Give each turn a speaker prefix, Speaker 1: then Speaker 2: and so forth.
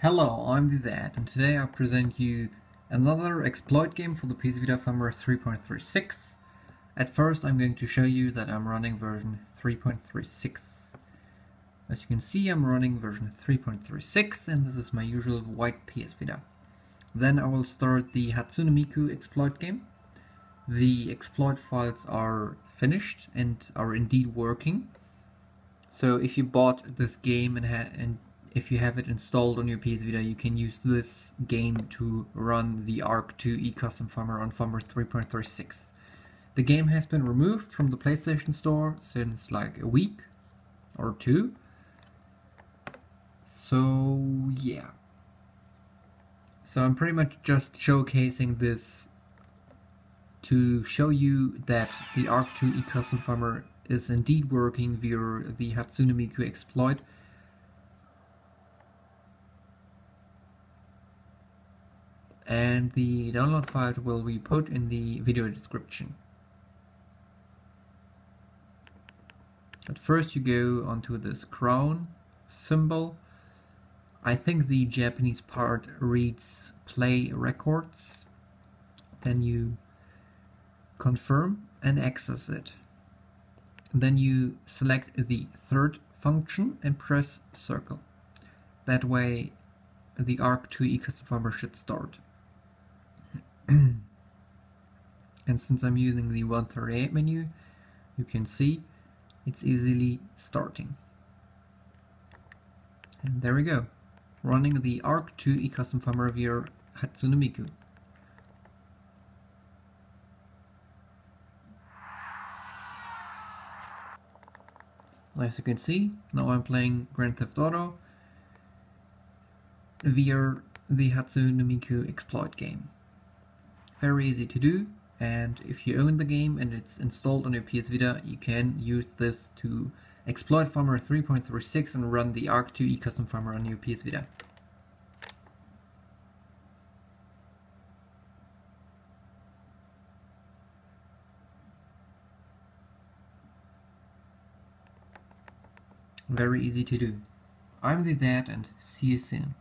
Speaker 1: Hello, I'm the Zett, and today I present you another exploit game for the PS Vita firmware 3.36. At first I'm going to show you that I'm running version 3.36. As you can see I'm running version 3.36 and this is my usual white PS Vita. Then I will start the Hatsune Miku exploit game. The exploit files are finished and are indeed working. So if you bought this game and, and if you have it installed on your PS Vita, you can use this game to run the ARK-2 eCustom Firmware on firmware 3.36. The game has been removed from the PlayStation Store since like a week or two. So yeah. So I'm pretty much just showcasing this to show you that the Arc 2 eCustom Firmware is indeed working via the Hatsune Miku exploit and the download files will be put in the video description. At first you go onto this crown symbol. I think the Japanese part reads play records. Then you confirm and access it. Then you select the third function and press circle. That way the ARK-2 eCustom should start. and since I'm using the 138 menu, you can see it's easily starting. And there we go, running the ARK-2 eCustom Firmware via Hatsune Miku. As you can see, now I'm playing Grand Theft Auto via the Hatsune Miku exploit game very easy to do and if you own the game and it's installed on your PS Vita you can use this to exploit firmware 3.36 and run the Arc 2E Custom Firmware on your PS Vita. Very easy to do. I'm the Zett and see you soon.